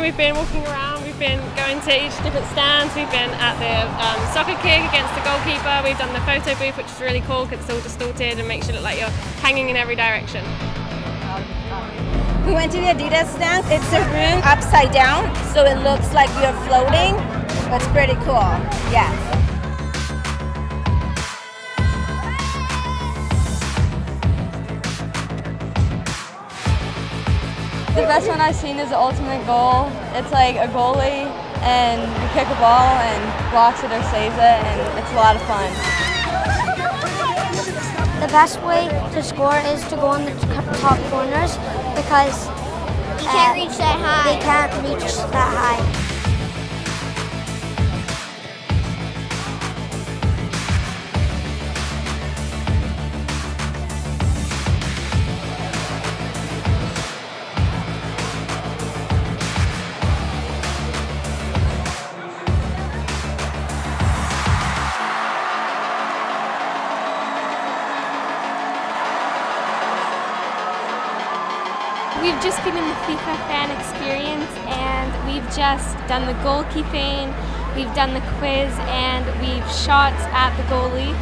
we've been walking around, we've been going to each different stands, we've been at the um, soccer kick against the goalkeeper, we've done the photo booth, which is really cool because it's all distorted and makes you look like you're hanging in every direction. We went to the Adidas stand. It's a room upside down, so it looks like you're floating. That's pretty cool. Yes. The best one I've seen is the ultimate goal. It's like a goalie and you kick a ball and blocks it or saves it and it's a lot of fun. The best way to score is to go in the top corners because you can't uh, reach that high. They can't reach that high. We've just been in the FIFA fan experience and we've just done the goalkeeping, we've done the quiz, and we've shot at the goalie.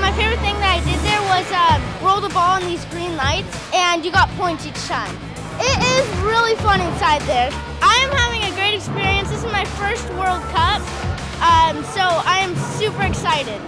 My favorite thing that I did there was uh, roll the ball in these green lights and you got points each time. It is really fun inside there. I am having a great experience. This is my first World Cup, um, so I am super excited.